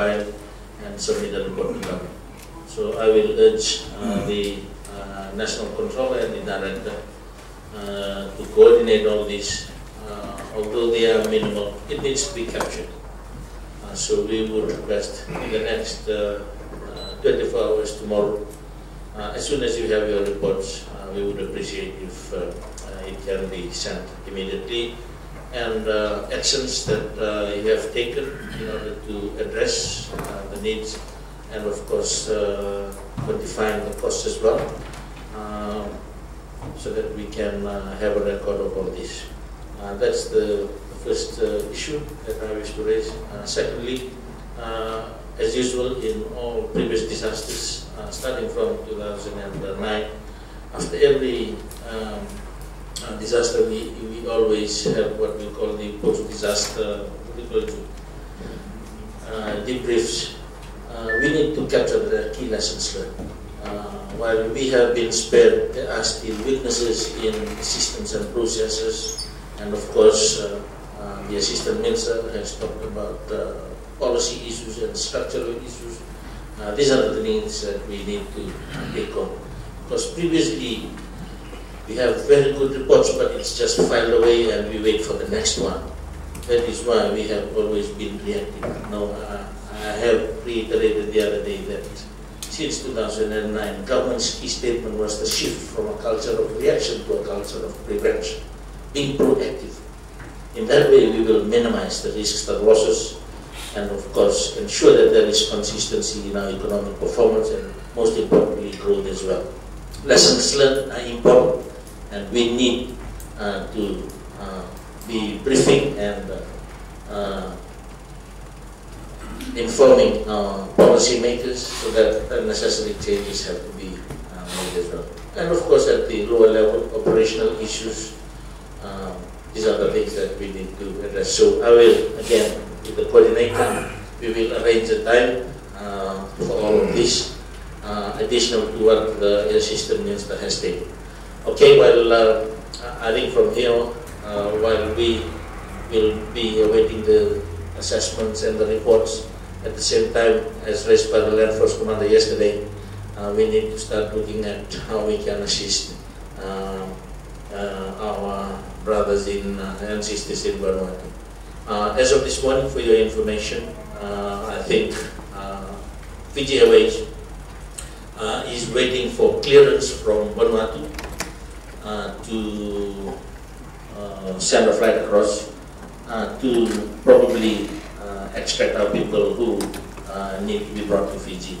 file and submit the report to government. So I will urge uh, hmm. the uh, National Controller and the Director uh, to coordinate all these, uh, although they are minimal, it needs to be captured. Uh, so we would request in the next uh, 24 hours tomorrow, as soon as you have your reports, we would appreciate if it can be sent immediately and uh, actions that uh, you have taken in order to address uh, the needs and of course uh, quantifying the costs as well. Um, so that we can uh, have a record of all this. Uh, that's the first issue that I wish to raise. Secondly, as usual in all previous disasters, starting from 2009, after every um, uh, disaster, we, we always have what we call the post-disaster uh, debriefs. Uh, we need to capture the key lessons learned. Uh, while we have been spared, there are still weaknesses in systems and processes, and of course, uh, uh, the assistant minister has talked about policy issues and structural issues. These are the things that we need to take on. Because previously, we have very good reports, but it's just filed away and we wait for the next one. That is why we have always been reactive. Now, uh, I have reiterated the other day that since 2009, government's key statement was the shift from a culture of reaction to a culture of prevention, being proactive. In that way, we will minimize the risks, the losses, and of course, ensure that there is consistency in our economic performance and most importantly, growth as well. Lessons learned are important, and we need uh, to uh, be briefing and uh, informing policymakers so that the necessary changes have to be made as well. And of course, at the lower level, operational issues, uh, these are the things that we need to address. So I will, again, with the coordinator, we will arrange a time uh, for all of this, uh, additional to what the assistant minister has taken. Okay, well, uh, I think from here, uh, while we will be awaiting the assessments and the reports, at the same time, as raised by the Land Force Commander yesterday, uh, we need to start looking at how we can assist uh, uh, our brothers in uh, and sisters in Vanuatu. As of this morning, for your information, I think uh, uh, is waiting for clearance from Vanuatu to uh, send a flight across uh, to probably uh, extract our people who uh, need to be brought to Fiji.